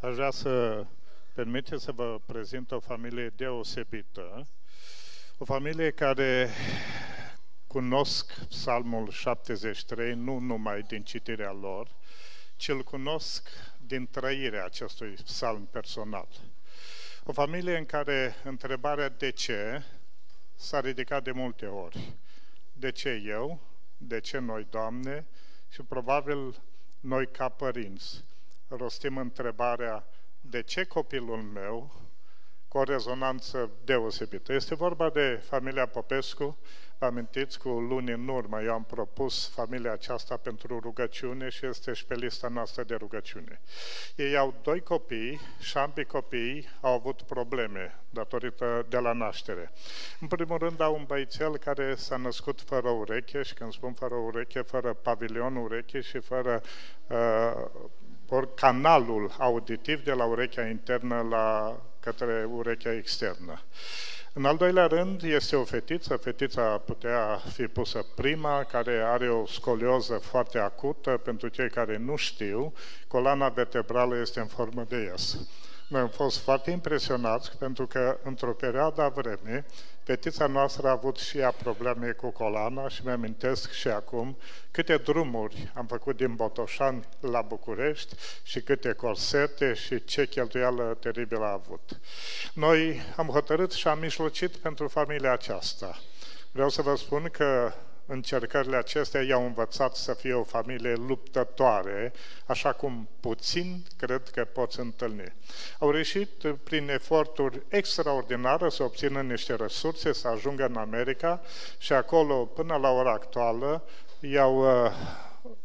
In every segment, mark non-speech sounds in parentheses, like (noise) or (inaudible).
Aș vrea să permite să vă prezint o familie deosebită, o familie care cunosc Psalmul 73 nu numai din citirea lor, ci îl cunosc din trăirea acestui psalm personal. O familie în care întrebarea de ce s-a ridicat de multe ori. De ce eu? De ce noi, Doamne? Și probabil noi ca părinți rostim întrebarea de ce copilul meu cu o rezonanță deosebită. Este vorba de familia Popescu, vă amintiți, cu luni în urmă, eu am propus familia aceasta pentru rugăciune și este și pe lista noastră de rugăciune. Ei au doi copii și ambii copii au avut probleme datorită de la naștere. În primul rând au un băițel care s-a născut fără ureche și când spun fără ureche, fără pavilion ureche și fără uh, ori canalul auditiv de la urechea internă la către urechea externă. În al doilea rând, este o fetiță, fetița putea fi pusă prima, care are o scolioză foarte acută, pentru cei care nu știu, colana vertebrală este în formă de S. Noi am fost foarte impresionați pentru că într-o perioadă a vremii Fetița noastră a avut și ea probleme cu colana și mi-amintesc și acum câte drumuri am făcut din Botoșani la București și câte corsete și ce cheltuială teribilă a avut. Noi am hotărât și am mijlocit pentru familia aceasta. Vreau să vă spun că încercările acestea i-au învățat să fie o familie luptătoare, așa cum puțin cred că poți întâlni. Au reușit prin eforturi extraordinare să obțină niște resurse, să ajungă în America și acolo, până la ora actuală, i-au uh,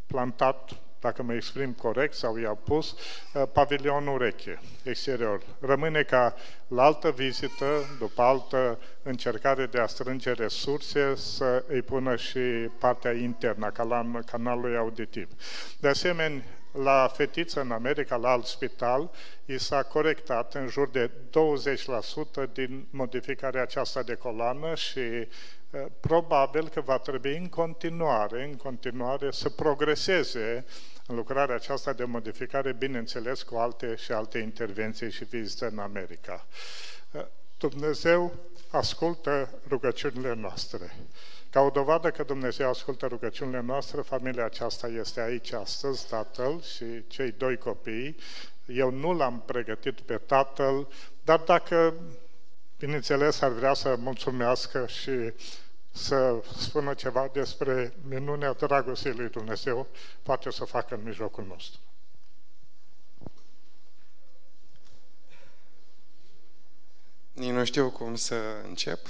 plantat dacă mă exprim corect, sau i-au pus uh, pavilionul ureche exterior. Rămâne ca la altă vizită, după altă încercare de a strânge resurse, să îi pună și partea internă, ca la canalului auditiv. De asemenea, la fetiță în America, la alt spital, i s-a corectat în jur de 20% din modificarea aceasta de colană și uh, probabil că va trebui în continuare, în continuare să progreseze în lucrarea aceasta de modificare, bineînțeles, cu alte și alte intervenții și vizite în America. Dumnezeu ascultă rugăciunile noastre. Ca o dovadă că Dumnezeu ascultă rugăciunile noastre, familia aceasta este aici astăzi, tatăl și cei doi copii. Eu nu l-am pregătit pe tatăl, dar dacă, bineînțeles, ar vrea să mulțumească și să spună ceva despre minunea dragostei lui Dumnezeu, poate să facă în mijlocul nostru. Nici nu știu cum să încep,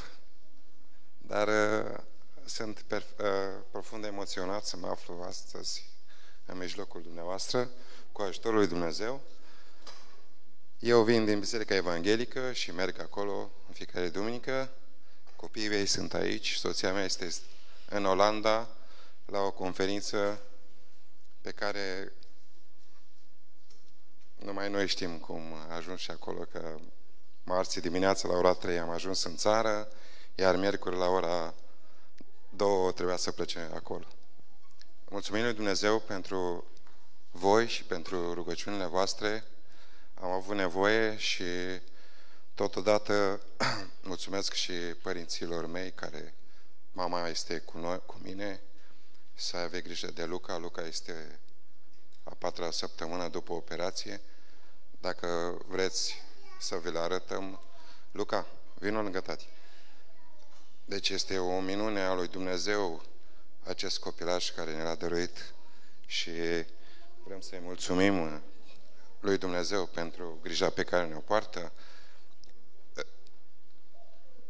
dar uh, sunt per, uh, profund emoționat să mă aflu astăzi în mijlocul dumneavoastră, cu ajutorul lui Dumnezeu. Eu vin din Biserica Evanghelică și merg acolo în fiecare duminică Copiii mei sunt aici, soția mea este în Olanda la o conferință pe care numai noi știm cum a ajuns și acolo, că marți dimineața la ora 3 am ajuns în țară, iar miercuri la ora 2 trebuia să plece acolo. Mulțumim lui Dumnezeu pentru voi și pentru rugăciunile voastre. Am avut nevoie și Totodată (clears throat) mulțumesc și părinților mei care mama este cu, noi, cu mine, să ave grijă de Luca. Luca este a patra săptămână după operație. Dacă vreți să vi le arătăm, Luca, vină lângă tati. Deci este o minune a lui Dumnezeu acest copilaj care ne l-a dăruit și vrem să-i mulțumim lui Dumnezeu pentru grija pe care ne-o poartă,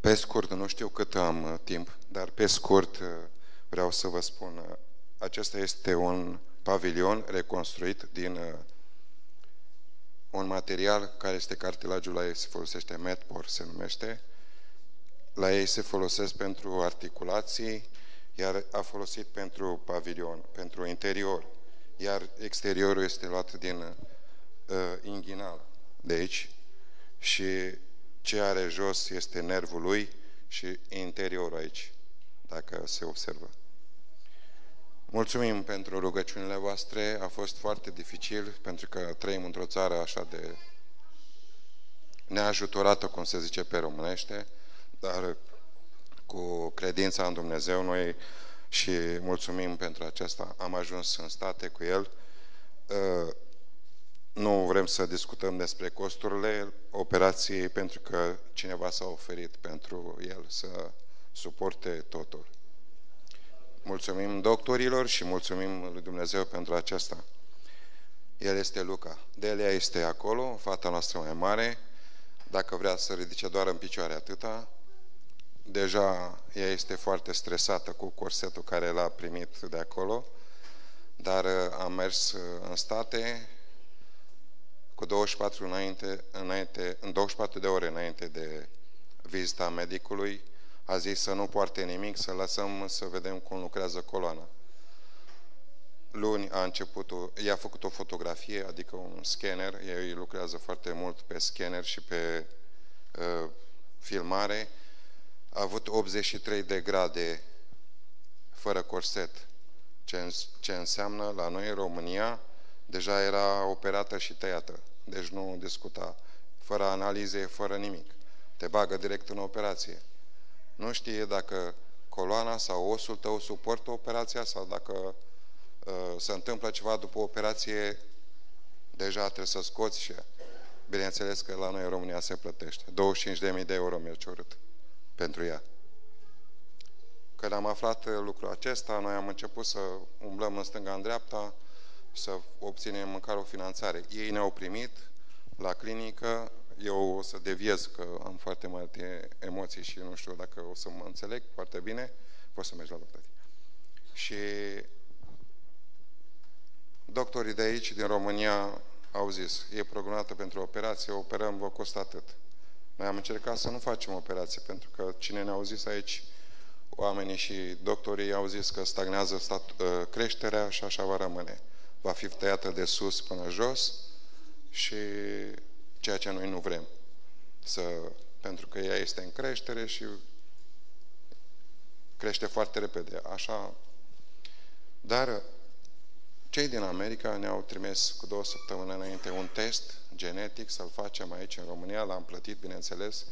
pe scurt, nu știu cât am uh, timp, dar pe scurt uh, vreau să vă spun, uh, acesta este un pavilion reconstruit din un material care este cartilajul la ei se folosește Medpor, se numește. La ei se folosesc pentru articulații, iar a folosit pentru pavilion, pentru interior. Iar exteriorul este luat din uh, inghinal, de aici. Și ce are jos este nervul lui și interiorul aici, dacă se observă. Mulțumim pentru rugăciunile voastre. A fost foarte dificil pentru că trăim într-o țară așa de neajutorată, cum se zice pe românește, dar cu credința în Dumnezeu noi și mulțumim pentru aceasta. Am ajuns în state cu el. Uh, nu vrem să discutăm despre costurile operației pentru că cineva s-a oferit pentru el să suporte totul. Mulțumim doctorilor și mulțumim lui Dumnezeu pentru aceasta. El este Luca. Delia este acolo, fata noastră mai mare. Dacă vrea să ridice doar în picioare atâta, deja ea este foarte stresată cu corsetul care l-a primit de acolo, dar uh, am mers uh, în state cu 24, înainte, înainte, în 24 de ore înainte de vizita medicului, a zis să nu poarte nimic, să lăsăm să vedem cum lucrează coloana. Luni a început, o, ea a făcut o fotografie, adică un scanner, ei lucrează foarte mult pe scanner și pe uh, filmare, a avut 83 de grade fără corset, ce, ce înseamnă la noi în România deja era operată și tăiată, deci nu discuta, fără analize, fără nimic. Te bagă direct în operație. Nu știe dacă coloana sau osul tău suportă operația sau dacă uh, se întâmplă ceva după operație, deja trebuie să scoți și bineînțeles că la noi în România se plătește. 25.000 de euro mi-a cerut pentru ea. Când am aflat lucrul acesta, noi am început să umblăm în stânga, în dreapta, să obținem măcar o finanțare. Ei ne-au primit la clinică, eu o să deviez că am foarte multe emoții și nu știu dacă o să mă înțeleg foarte bine, poți să mergi la doctor. Și doctorii de aici, din România, au zis, e programată pentru operație, operăm, vă costă atât. Noi am încercat să nu facem operație, pentru că cine ne-au zis aici, oamenii și doctorii au zis că stagnează stat, ă, creșterea și așa va rămâne. Va fi tăiată de sus până jos și ceea ce noi nu vrem. Să, pentru că ea este în creștere și crește foarte repede. Așa. Dar cei din America ne-au trimis cu două săptămâni înainte un test genetic să-l facem aici în România, l-am plătit, bineînțeles,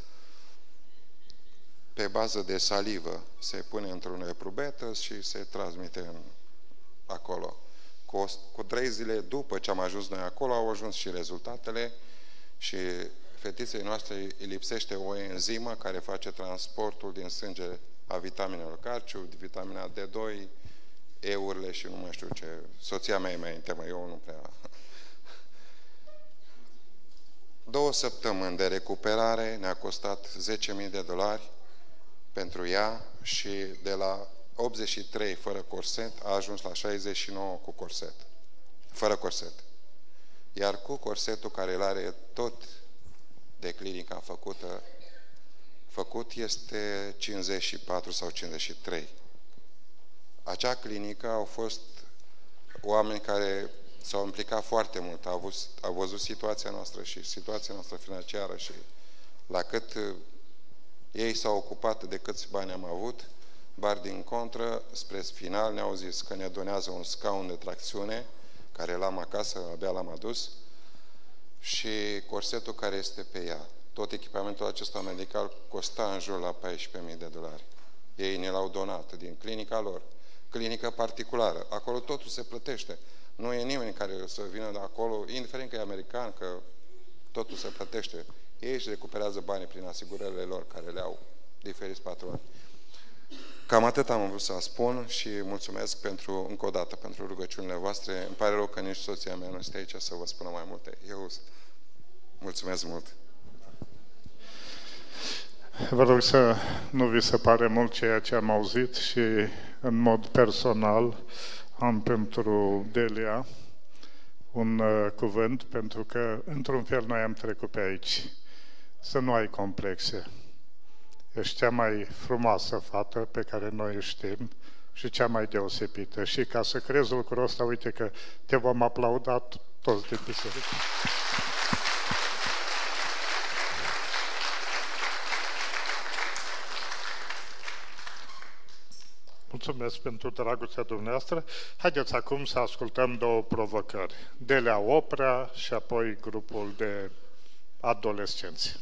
pe bază de salivă. Se pune într-un prubetă și se transmite în, acolo. Cu, cu trei zile după ce am ajuns noi acolo, au ajuns și rezultatele și fetiței noastre îi lipsește o enzimă care face transportul din sânge a vitaminelor calciu, vitamina D2, eurile și nu mai știu ce. Soția mea e mai intemă, eu nu prea... Două săptămâni de recuperare ne-a costat 10.000 de dolari pentru ea și de la 83 fără corset a ajuns la 69 cu corset. Fără corset. Iar cu corsetul care îl are tot de clinica făcută, făcut este 54 sau 53. Acea clinică au fost oameni care s-au implicat foarte mult, au, avut, au văzut situația noastră și situația noastră financiară și la cât uh, ei s-au ocupat de câți bani am avut, bar din contră, spre final ne-au zis că ne donează un scaun de tracțiune, care l-am acasă, abia l-am adus, și corsetul care este pe ea. Tot echipamentul acesta medical costa în jur la 14.000 de dolari. Ei ne l-au donat din clinica lor. Clinică particulară. Acolo totul se plătește. Nu e nimeni care să vină de acolo, indiferent că e american, că totul se plătește. Ei își recuperează banii prin asigurările lor care le au diferiți patroni. Cam atât am vrut să spun și mulțumesc pentru, încă o dată pentru rugăciunile voastre. Îmi pare rău că nici soția mea nu este aici să vă spună mai multe. Eu mulțumesc mult. Vă rog să nu vi se pare mult ceea ce am auzit și în mod personal am pentru Delia un uh, cuvânt pentru că într-un fel noi am trecut pe aici. Să nu ai complexe. Ești cea mai frumoasă fată pe care noi știm și cea mai deosebită. Și ca să crezi lucrul ăsta, uite că te vom aplauda toți de biserică. mulțumesc pentru dragostea dumneavoastră. Haideți acum să ascultăm două provocări. De la Opera și apoi grupul de adolescenți.